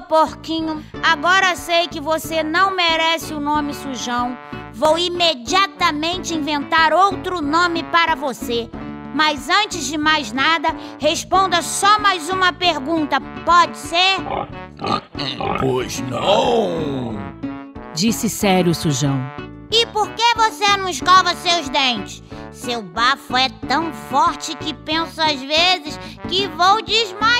Porquinho, agora sei que você não merece o nome sujão. Vou imediatamente inventar outro nome para você. Mas antes de mais nada, responda só mais uma pergunta, pode ser? Pois não. Disse sério o sujão. E por que você não escova seus dentes? Seu bafo é tão forte que penso às vezes que vou desmaiar.